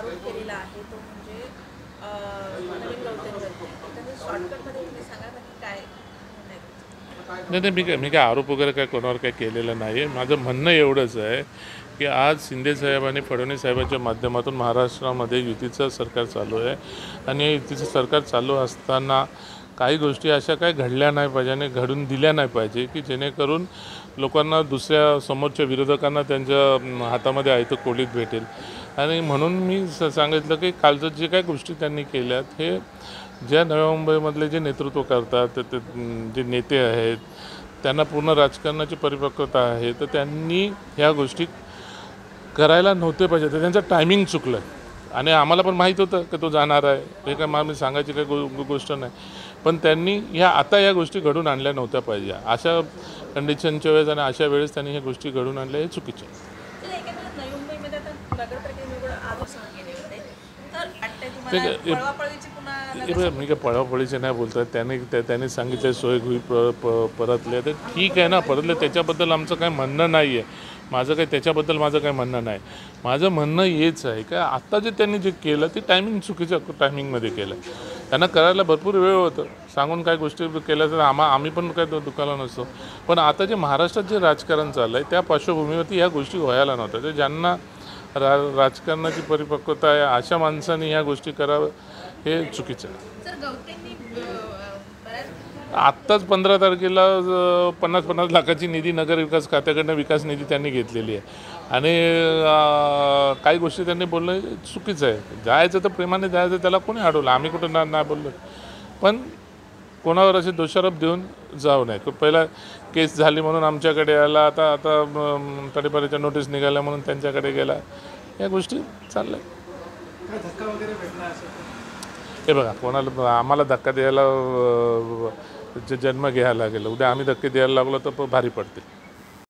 आरोप केलेला आहे तो म्हणजे नवीन शॉर्टकटमध्ये तुम्ही सांगा काय नाही नाही मी काय मी काय आरोप वगैरे काय कोणावर काय केलेलं नाही आहे माझं म्हणणं एवढंच आहे की आज शिंदेसाहेब आणि फडणवीस साहेबांच्या माध्यमातून महाराष्ट्रामध्ये युतीचं सरकार चालू आहे. आणि युतीचं सरकार चालू असताना काही गोष्टी अशा काय घडल्या नाही पाहिजे आणि घडून दिल्या नाही पाहिजे की जेणेकरून लोकांना दुसऱ्या समोरच्या विरोधकांना त्यांच्या हातामध्ये आहे तर कोलीत भेटेल. आणि म्हणून मी स सांगितलं की कालचं जे काही गोष्टी त्यांनी केल्यात हे ज्या नव्या मुंबईमधले जे नेतृत्व करतात ते- जे नेते आहेत त्यांना पूर्ण राजकारणाची परिपक्वता आहे तर त्यांनी ह्या गोष्टी करायला नव्हते पाहिजे. तर त्यांचं टायमिंग चुकलं. आणि आम्हाला पण माहीत होतं की तो जाणार आहे. हे काय मला सांगायची काही गो गो- गोष्ट नाही. पण त्यांनी ह्या आता या गोष्टी घडून आणल्या नव्हत्या पाहिजे. अशा कंडिशनच्या वेळेस आणि अशा वेळेस त्यांनी ह्या गोष्टी घडून आणल्या हे चुकीचे आहे. तर एकंदरीत नवी मुंबईमध्ये आता नगरपालिका निवड आजच केले होते तर मी काय पळापळीचे नाही बोलतात त्यांनी त्या- त्यांनी सांगितलं सोय होई परतले. तर ठीक आहे ना परतले. त्याच्याबद्दल आमचं काही म्हणणं नाही आहे माझं काही त्याच्याबद्दल माझं काही म्हणणं नाही. माझं म्हणणं हेच आहे का आत्ता जे त्यांनी जे केलं ते टायमिंग चुकीच्या टायमिंगमध्ये केलं. त्यांना करायला भरपूर वेळ होतं. सांगून काय गोष्टी केल्या तर आम्हा आम्ही पण काय दुखाला नसतो. पण आता जे महाराष्ट्रात जे राजकारण चाललं आहे त्या पार्श्वभूमीवरती ह्या गोष्टी व्हायला नव्हत्या. तर ज्यांना रा राजकारणाची परिपक्वता आहे अशा माणसांनी ह्या गोष्टी करावं हे चुकीचं आहे. आत्ताच पंधरा तारखेला पन्नास पन्नास लाखाची निधी नगर विकास खात्याकडनं विकास निधी त्यांनी घेतलेली आहे. आणि काही गोष्टी त्यांनी बोलणं चुकीचं आहे. जायचं तर प्रेमाने जायचं त्याला कोणी अडवलं? आम्ही कुठं ना नाही बोललो. पण कोणावर असे दोषारोप देऊन जाऊ नये. पहिला केस झाली म्हणून आमच्याकडे आला. आता आता तडीपारीच्या नोटीस निघाल्या म्हणून त्यांच्याकडे गेला. या गोष्टी चालल्या. हे बघा कोणाला आम्हाला धक्का द्यायला जन्म घ्यायला लागेल. उद्या आम्ही धक्के द्यायला लागलो तर भारी पडतील.